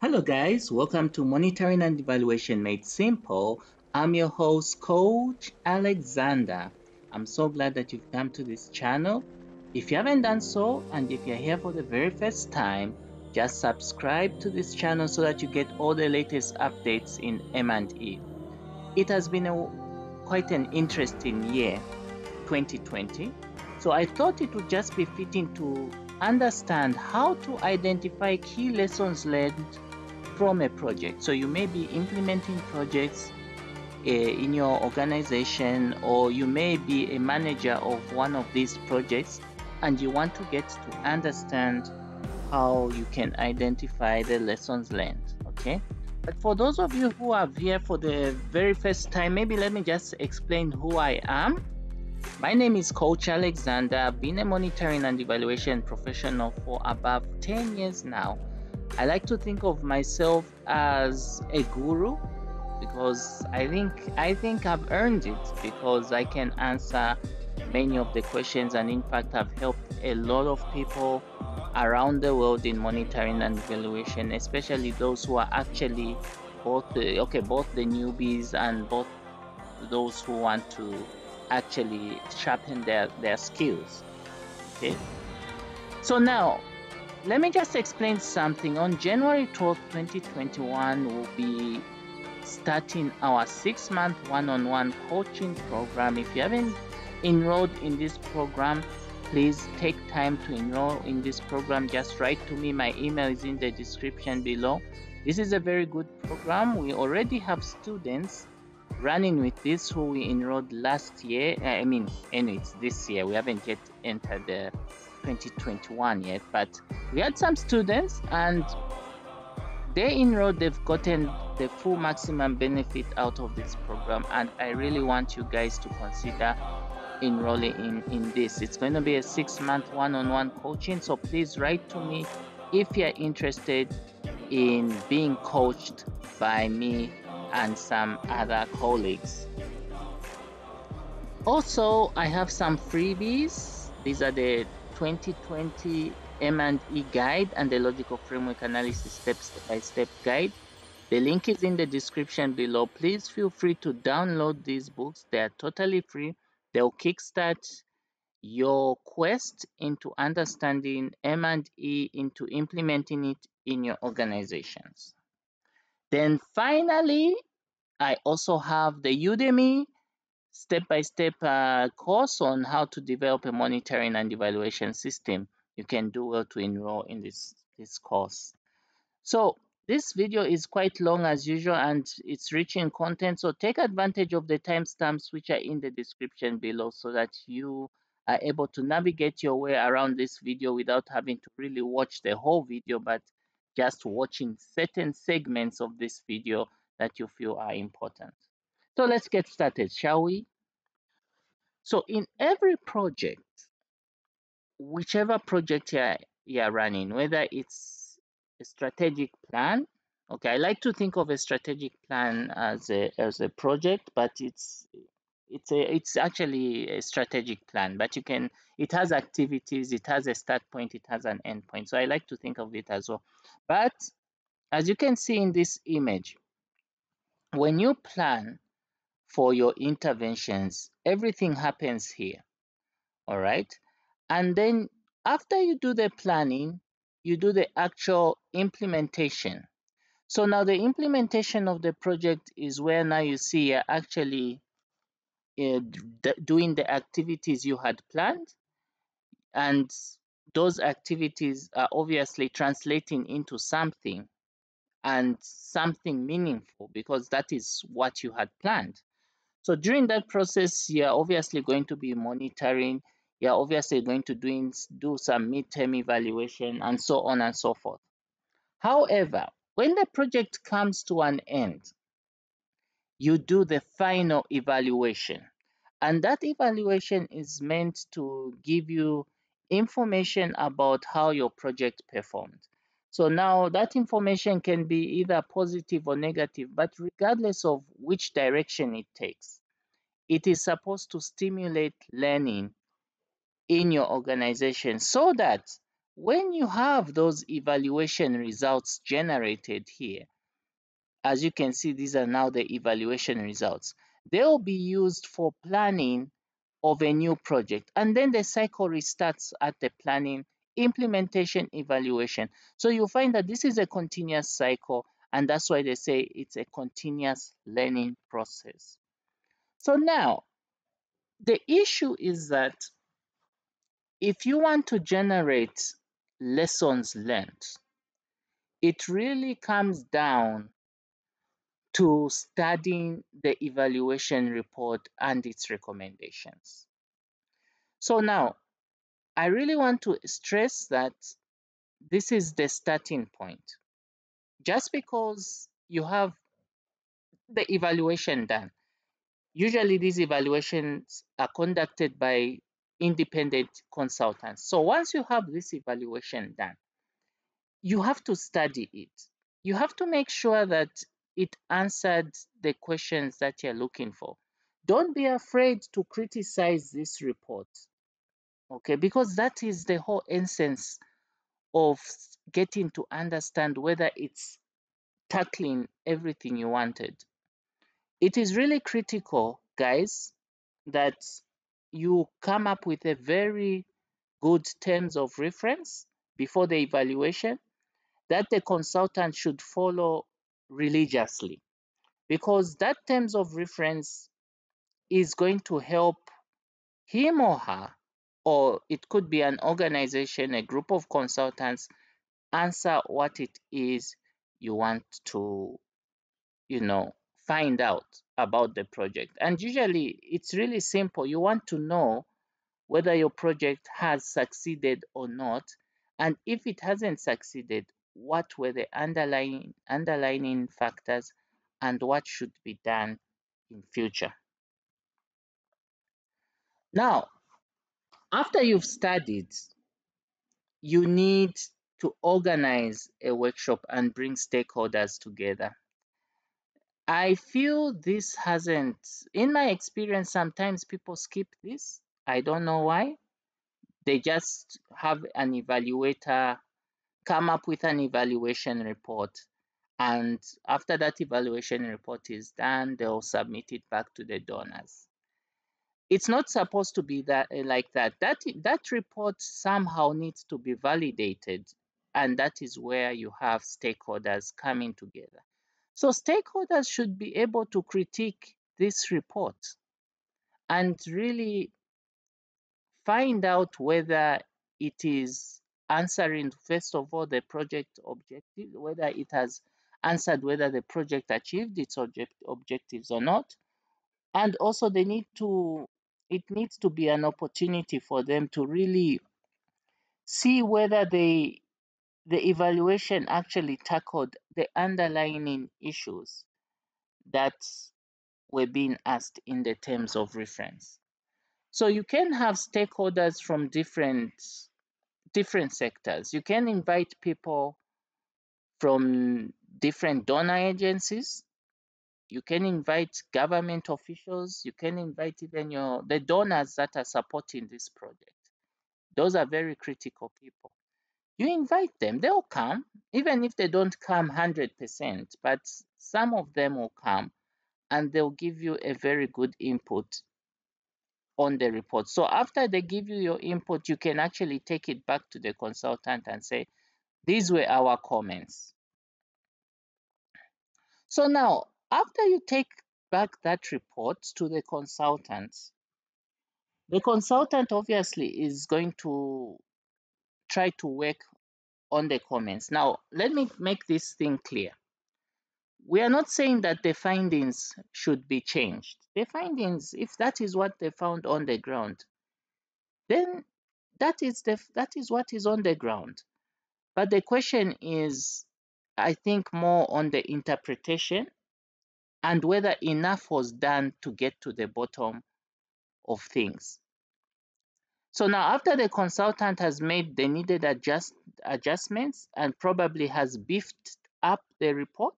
Hello guys, welcome to Monitoring and Evaluation Made Simple. I'm your host, Coach Alexander. I'm so glad that you've come to this channel. If you haven't done so, and if you're here for the very first time, just subscribe to this channel so that you get all the latest updates in M&E. It has been a, quite an interesting year, 2020. So I thought it would just be fitting to understand how to identify key lessons learned from a project. So you may be implementing projects uh, in your organization or you may be a manager of one of these projects and you want to get to understand how you can identify the lessons learned okay? But for those of you who are here for the very first time maybe let me just explain who i am. My name is coach alexander. I've been a monitoring and evaluation professional for about 10 years now I like to think of myself as a guru because I think I think I've earned it because I can answer many of the questions and in fact I've helped a lot of people around the world in monitoring and evaluation especially those who are actually both the, okay both the newbies and both those who want to actually sharpen their their skills. Okay? So now let me just explain something. On January 12, 2021, we'll be starting our six month one on one coaching program. If you haven't enrolled in this program, please take time to enroll in this program. Just write to me. My email is in the description below. This is a very good program. We already have students running with this who we enrolled last year. I mean, anyways, this year we haven't yet entered the 2021 yet, but we had some students and they enrolled, they've gotten the full maximum benefit out of this program. And I really want you guys to consider enrolling in, in this. It's going to be a six month one on one coaching. So please write to me if you're interested in being coached by me and some other colleagues. Also, I have some freebies. These are the 2020 M&E guide and the logical framework analysis step-by-step guide. The link is in the description below. Please feel free to download these books. They are totally free. They'll kickstart your quest into understanding M&E, into implementing it in your organizations. Then finally, I also have the Udemy step-by-step uh, course on how to develop a monitoring and evaluation system. You can do well to enroll in this, this course. So this video is quite long as usual and it's rich in content. So take advantage of the timestamps which are in the description below so that you are able to navigate your way around this video without having to really watch the whole video, but just watching certain segments of this video that you feel are important. So let's get started, shall we? So in every project, whichever project you're, you're running, whether it's a strategic plan, okay, I like to think of a strategic plan as a, as a project, but it's it's a it's actually a strategic plan but you can it has activities it has a start point it has an end point so i like to think of it as well but as you can see in this image when you plan for your interventions. Everything happens here. All right. And then after you do the planning, you do the actual implementation. So now the implementation of the project is where now you see you're actually uh, doing the activities you had planned. And those activities are obviously translating into something and something meaningful because that is what you had planned. So during that process, you're obviously going to be monitoring, you're obviously going to doing, do some midterm evaluation and so on and so forth. However, when the project comes to an end, you do the final evaluation. And that evaluation is meant to give you information about how your project performed. So now that information can be either positive or negative, but regardless of which direction it takes, it is supposed to stimulate learning in your organization so that when you have those evaluation results generated here, as you can see, these are now the evaluation results. They will be used for planning of a new project. And then the cycle restarts at the planning, implementation, evaluation. So you'll find that this is a continuous cycle. And that's why they say it's a continuous learning process. So now, the issue is that if you want to generate lessons learned, it really comes down to studying the evaluation report and its recommendations. So now, I really want to stress that this is the starting point. Just because you have the evaluation done, usually these evaluations are conducted by independent consultants. So once you have this evaluation done, you have to study it. You have to make sure that it answered the questions that you're looking for. Don't be afraid to criticize this report, okay? Because that is the whole essence of getting to understand whether it's tackling everything you wanted. It is really critical, guys, that you come up with a very good terms of reference before the evaluation that the consultant should follow religiously. Because that terms of reference is going to help him or her or it could be an organization a group of consultants answer what it is you want to you know find out about the project and usually it's really simple you want to know whether your project has succeeded or not and if it hasn't succeeded what were the underlying underlying factors and what should be done in future. Now, after you've studied, you need to organize a workshop and bring stakeholders together. I feel this hasn't, in my experience, sometimes people skip this. I don't know why. They just have an evaluator come up with an evaluation report. And after that evaluation report is done, they'll submit it back to the donors. It's not supposed to be that eh, like that. That that report somehow needs to be validated, and that is where you have stakeholders coming together. So stakeholders should be able to critique this report and really find out whether it is answering first of all the project objective, whether it has answered whether the project achieved its object, objectives or not. And also they need to, it needs to be an opportunity for them to really see whether they, the evaluation actually tackled the underlying issues that were being asked in the terms of reference. So you can have stakeholders from different different sectors. You can invite people from different donor agencies. You can invite government officials. You can invite even your the donors that are supporting this project. Those are very critical people. You invite them, they'll come, even if they don't come 100%, but some of them will come and they'll give you a very good input on the report. So after they give you your input, you can actually take it back to the consultant and say, these were our comments. So now, after you take back that report to the consultant, the consultant obviously is going to try to work on the comments. Now, let me make this thing clear. We are not saying that the findings should be changed. The findings, if that is what they found on the ground, then that is the that is what is on the ground. But the question is, I think, more on the interpretation and whether enough was done to get to the bottom of things. So now after the consultant has made the needed adjust, adjustments and probably has beefed up the report,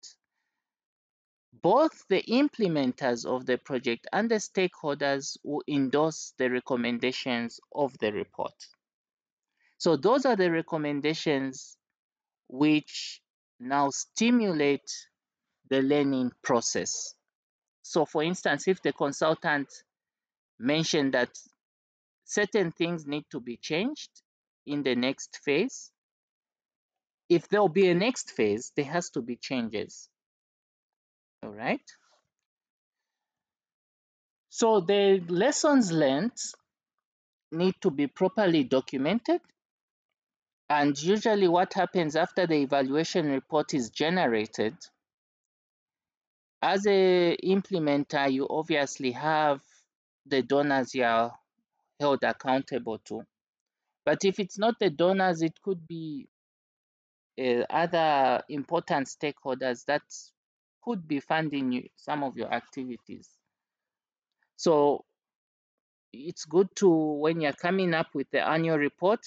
both the implementers of the project and the stakeholders will endorse the recommendations of the report. So those are the recommendations which now stimulate the learning process. So for instance, if the consultant mentioned that certain things need to be changed in the next phase, if there'll be a next phase, there has to be changes. All right. So the lessons learned need to be properly documented. And usually what happens after the evaluation report is generated, as a implementer, you obviously have the donors you are held accountable to. But if it's not the donors, it could be uh, other important stakeholders that could be funding you, some of your activities. So it's good to, when you're coming up with the annual report,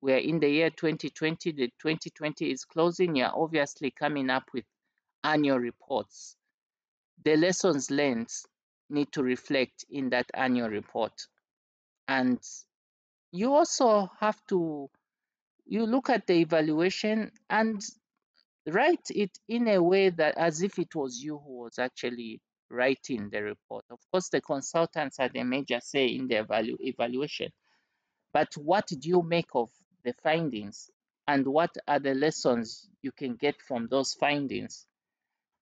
we're in the year 2020, the 2020 is closing, you're obviously coming up with annual reports. The lessons learned need to reflect in that annual report. And you also have to, you look at the evaluation and write it in a way that as if it was you who was actually writing the report. Of course, the consultants had a major say in the evalu evaluation. But what do you make of the findings? And what are the lessons you can get from those findings?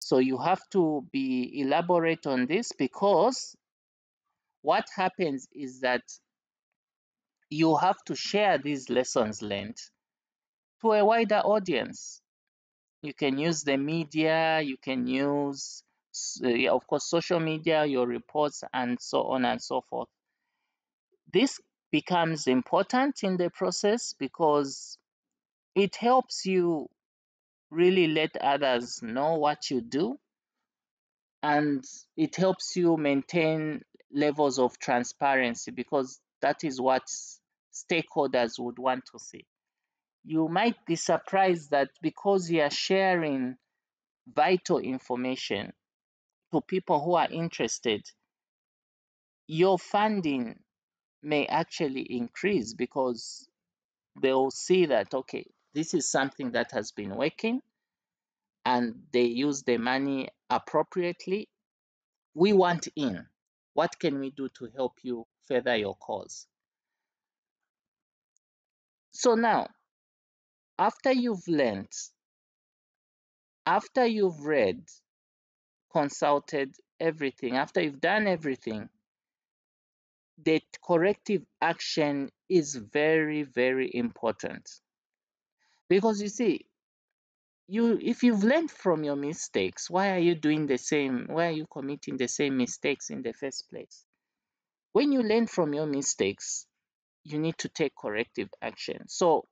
So you have to be elaborate on this because what happens is that you have to share these lessons learned to a wider audience. You can use the media, you can use, of course, social media, your reports, and so on and so forth. This becomes important in the process because it helps you really let others know what you do and it helps you maintain levels of transparency because that is what stakeholders would want to see. You might be surprised that because you are sharing vital information to people who are interested, your funding may actually increase because they'll see that, okay, this is something that has been working and they use the money appropriately. We want in. What can we do to help you further your cause? So now, after you've learned, after you've read, consulted everything, after you've done everything, the corrective action is very, very important. Because you see, you if you've learned from your mistakes, why are you doing the same? Why are you committing the same mistakes in the first place? When you learn from your mistakes, you need to take corrective action. So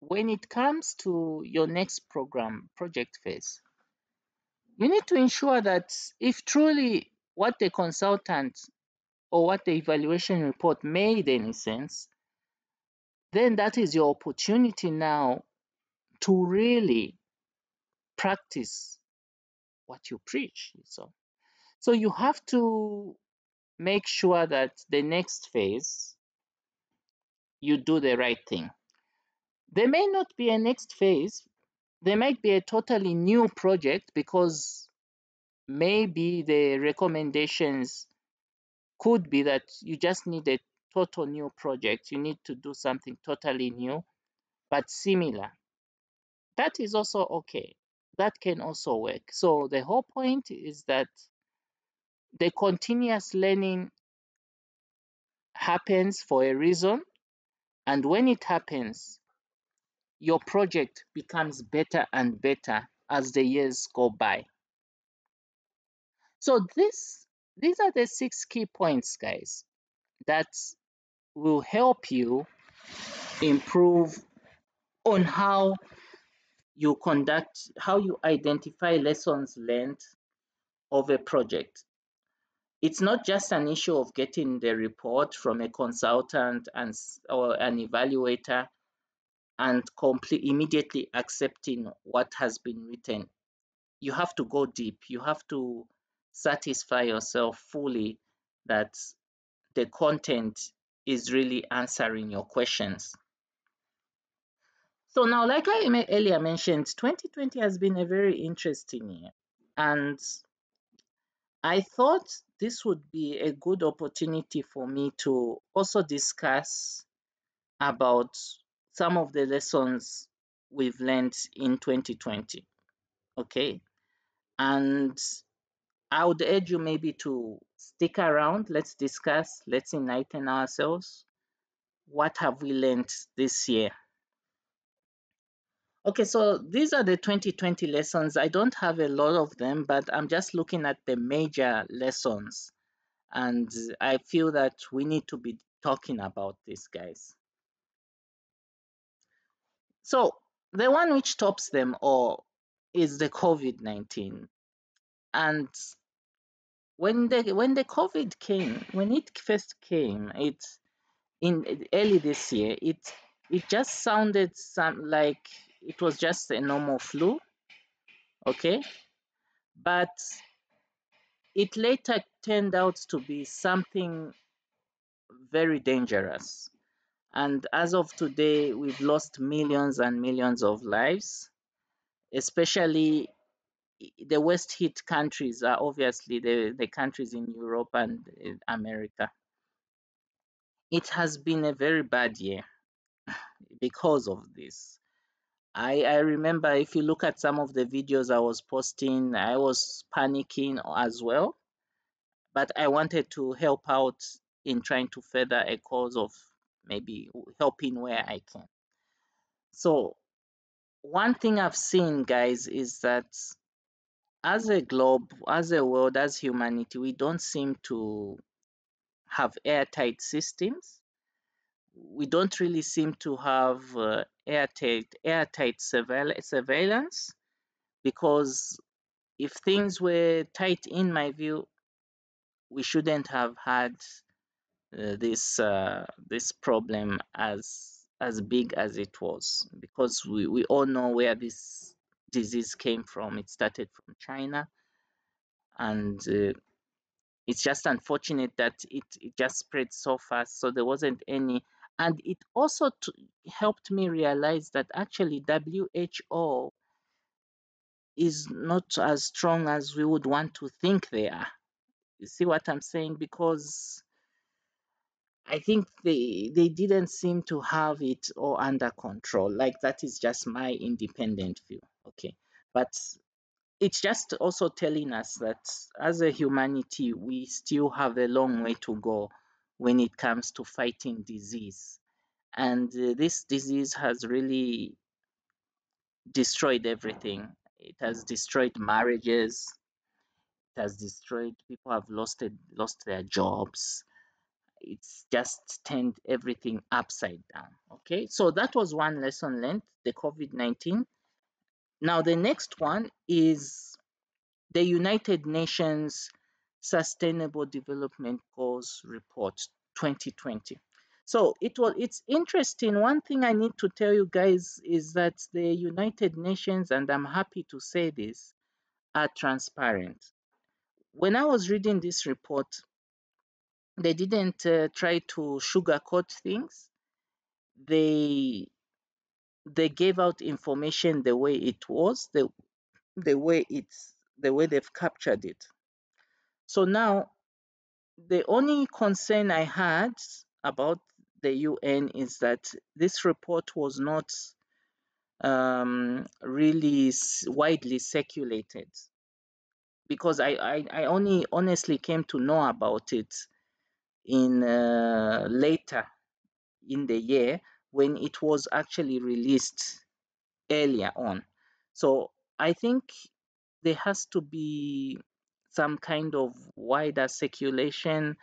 when it comes to your next program, project phase, you need to ensure that if truly what the consultant or what the evaluation report made any sense, then that is your opportunity now to really practice what you preach. So, so you have to make sure that the next phase you do the right thing. There may not be a next phase. There might be a totally new project because maybe the recommendations could be that you just need a total new project. You need to do something totally new, but similar. That is also okay. That can also work. So the whole point is that the continuous learning happens for a reason. And when it happens, your project becomes better and better as the years go by. So this, these are the six key points, guys, that will help you improve on how you conduct, how you identify lessons learned of a project. It's not just an issue of getting the report from a consultant and or an evaluator and complete immediately accepting what has been written. You have to go deep. You have to satisfy yourself fully that the content is really answering your questions. So now, like I earlier mentioned, 2020 has been a very interesting year. And I thought this would be a good opportunity for me to also discuss about some of the lessons we've learned in 2020. Okay. And I would urge you maybe to stick around. Let's discuss, let's enlighten ourselves. What have we learned this year? Okay, so these are the 2020 lessons. I don't have a lot of them, but I'm just looking at the major lessons. And I feel that we need to be talking about this, guys. So the one which tops them all is the COVID-19. And when the when the COVID came, when it first came, it in early this year, it it just sounded some like it was just a normal flu. Okay. But it later turned out to be something very dangerous. And as of today, we've lost millions and millions of lives, especially the worst hit countries are obviously the, the countries in Europe and America. It has been a very bad year because of this. I, I remember if you look at some of the videos I was posting, I was panicking as well. But I wanted to help out in trying to further a cause of maybe helping where I can. So, one thing I've seen, guys, is that as a globe, as a world, as humanity, we don't seem to have airtight systems. We don't really seem to have uh, airtight airtight surveil- surveillance because if things were tight, in my view, we shouldn't have had uh, this uh, this problem as as big as it was because we, we all know where this disease came from. It started from China, and uh, it's just unfortunate that it, it just spread so fast. So there wasn't any, and it also t- helped me realize that actually WHO is not as strong as we would want to think they are. You see what I'm saying? Because I think they they didn't seem to have it all under control. Like that is just my independent view. Okay. But it's just also telling us that as a humanity we still have a long way to go when it comes to fighting disease. And uh, this disease has really destroyed everything. It has destroyed marriages. It has destroyed people have lost it, lost their jobs it's just turned everything upside down. Okay, so that was one lesson learned the COVID 19. Now, the next one is the United Nations Sustainable Development Goals Report 2020. So it was it's interesting. One thing I need to tell you guys is that the United Nations, and I'm happy to say this, are transparent. When I was reading this report, they didn't uh, try to sugarcoat things. They they gave out information the way it was, the the way it's the way they've captured it. So now the only concern I had about the UN is that this report was not um, really widely circulated because I, I, I only honestly came to know about it in uh, later in the year when it was actually released earlier on. So I think there has to be some kind of wider circulation.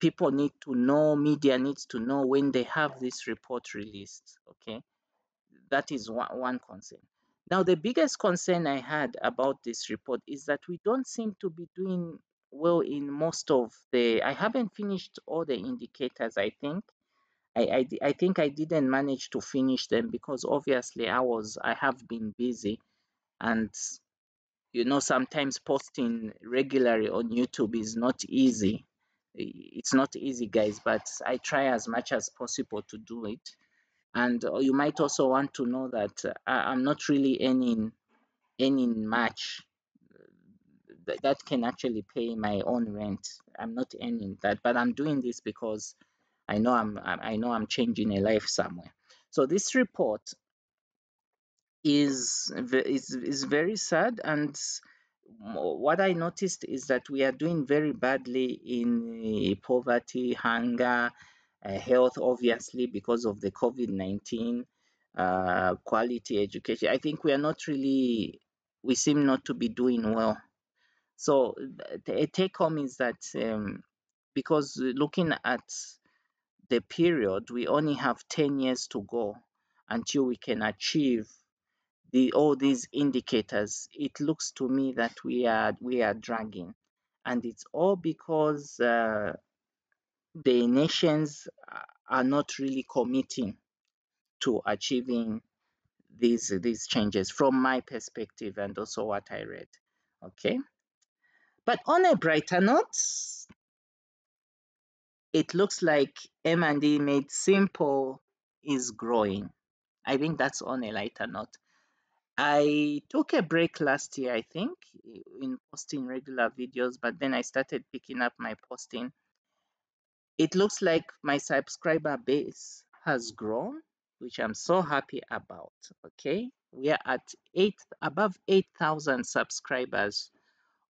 People need to know, media needs to know when they have this report released. Okay, that is one, one concern. Now, the biggest concern I had about this report is that we don't seem to be doing well in most of the i haven't finished all the indicators i think I, I i think i didn't manage to finish them because obviously i was i have been busy and you know sometimes posting regularly on youtube is not easy it's not easy guys but i try as much as possible to do it And uh, you might also want to know that uh, I'm not really earning earning much that can actually pay my own rent. I'm not earning that, but I'm doing this because I know I'm I know I'm changing a life somewhere. So this report is is is very sad and what I noticed is that we are doing very badly in poverty, hunger, uh, health, obviously, because of the COVID 19, uh, quality education. I think we are not really, we seem not to be doing well. So, the take home is that um, because looking at the period, we only have 10 years to go until we can achieve the all these indicators, it looks to me that we are we are dragging, and it's all because uh, the nations are not really committing to achieving these these changes from my perspective and also what I read. Okay, but on a brighter note, it looks like M&E made simple is growing. I think that's on a lighter note. I took a break last year, I think, in posting regular videos, but then I started picking up my posting. It looks like my subscriber base has grown, which I'm so happy about. Okay, we are at eight above 8,000 subscribers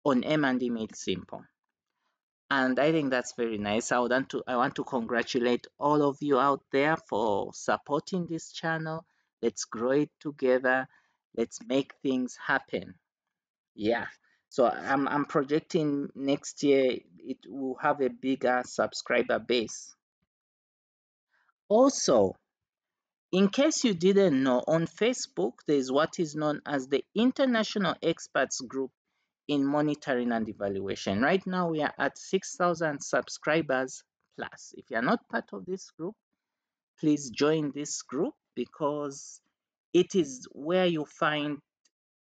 on M&E Made Simple. And I think that's very nice. I want to I want to congratulate all of you out there for supporting this channel. Let's grow it together let's make things happen. Yeah. So i'm i'm projecting next year it will have a bigger subscriber base. Also in case you didn't know on facebook there is what is known as the international experts group in monitoring and evaluation. Right now we are at 6000 subscribers plus. If you are not part of this group please join this group because it is where you find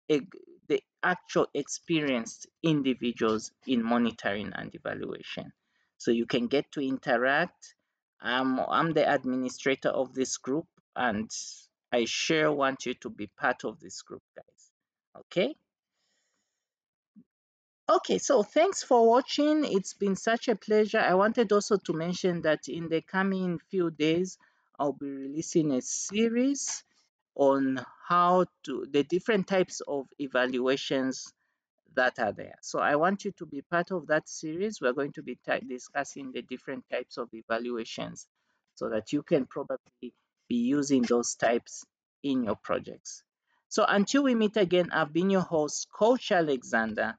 the actual experienced individuals in monitoring and evaluation. So you can get to interact. I'm, I'm the administrator of this group and I sure want you to be part of this group, guys. Okay? Okay, so thanks for watching. It's been such a pleasure. I wanted also to mention that in the coming few days, I'll be releasing a series on how to the different types of evaluations that are there. So I want you to be part of that series. We're going to be discussing the different types of evaluations so that you can probably be using those types in your projects. So until we meet again, I've been your host, Coach Alexander,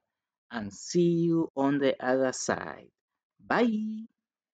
and see you on the other side. Bye.